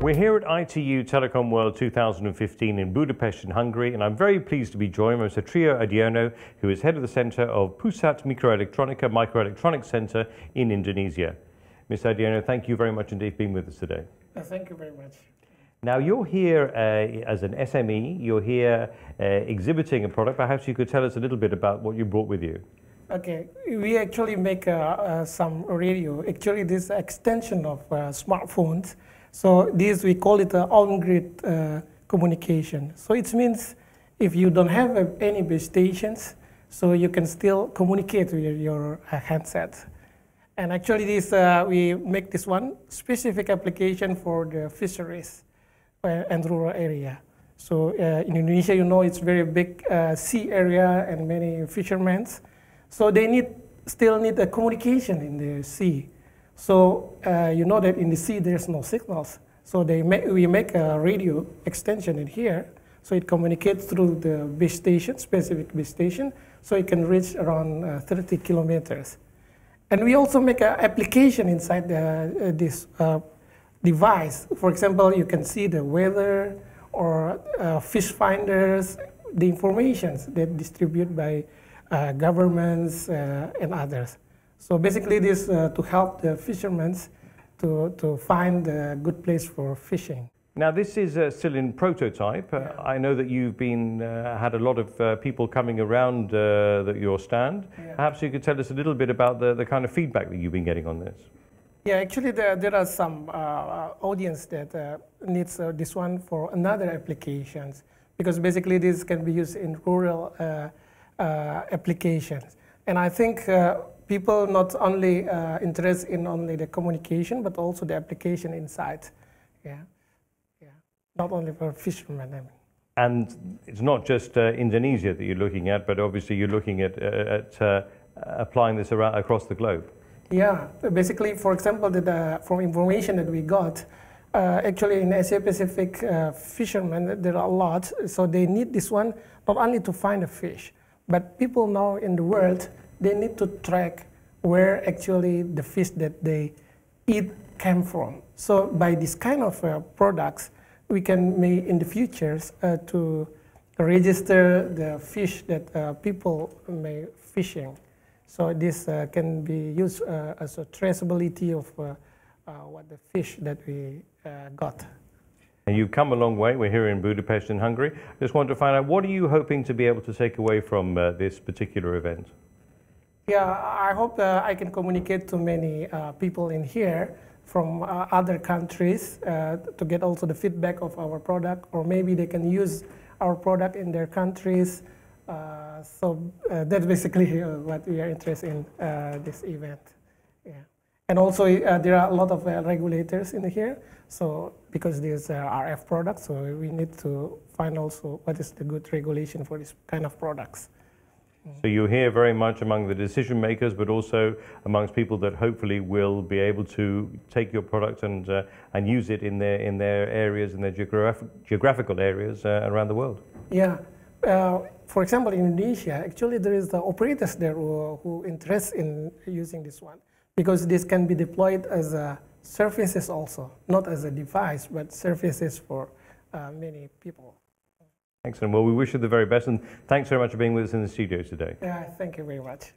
We're here at ITU Telecom World 2015 in Budapest in Hungary, and I'm very pleased to be joined by Mr. Trio Adiono, who is head of the Center of Pusat Mikroelektronika Microelectronics Center in Indonesia. Mr. Adiono, thank you very much indeed for being with us today. Uh, thank you very much. Now, you're here uh, as an SME, you're here uh, exhibiting a product. Perhaps you could tell us a little bit about what you brought with you. Okay, we actually make uh, uh, some radio. Actually, this extension of uh, smartphones so this, we call it on-grid uh, communication. So it means if you don't have uh, any base stations, so you can still communicate with your uh, handset. And actually this, uh, we make this one specific application for the fisheries uh, and rural area. So uh, in Indonesia, you know, it's very big sea area and many fishermen. So they need, still need a communication in the sea. So uh, you know that in the sea there's no signals. So they make, we make a radio extension in here, so it communicates through the base station, specific base station, so it can reach around uh, 30 kilometers. And we also make an application inside the, uh, this uh, device. For example, you can see the weather or uh, fish finders, the information that distributed by uh, governments and others. So basically this uh, to help the fishermen to, to find a good place for fishing. Now this is uh, still in prototype. Uh, yeah. I know that you've been uh, had a lot of uh, people coming around uh, the, your stand. Yeah. Perhaps you could tell us a little bit about the, the kind of feedback that you've been getting on this. Yeah, actually there, there are some audience that needs this one for another applications because basically this can be used in rural applications. And I think people not only uh, interested in only the communication, but also the application inside. Yeah, yeah. Not only for fishermen. I mean. And it's not just uh, Indonesia that you're looking at, but obviously you're looking at, uh, at uh, applying this around, across the globe. Yeah, basically, for example, the, from information that we got, uh, actually in Asia Pacific, uh, fishermen, there are a lot, so they need this one not only to find a fish, but people now in the world they need to track where actually the fish that they eat came from. So by this kind of uh, products, we can make in the future uh, to register the fish that uh, people may fishing. So this uh, can be used uh, as a traceability of uh, what the fish that we got. And you've come a long way. We're here in Budapest in Hungary. Just want to find out, what are you hoping to be able to take away from this particular event? Yeah, I hope uh, I can communicate to many uh, people in here from uh, other countries uh, to get also the feedback of our product, or maybe they can use our product in their countries. Uh, so uh, that's basically what we are interested in this event. Yeah. And also there are a lot of regulators in here. So because these are RF products, so we need to find also what is the good regulation for this kind of products. So you hear very much among the decision makers, but also amongst people that hopefully will be able to take your product and uh, and use it in their in their areas in their geographic, geographical areas uh, around the world. Yeah. Uh, for example, in Indonesia, actually there is the operators there who, who interest in using this one because this can be deployed as a services also, not as a device, but services for uh, many people. Excellent. Well, we wish you the very best, and thanks very much for being with us in the studio today. Yeah, thank you very much.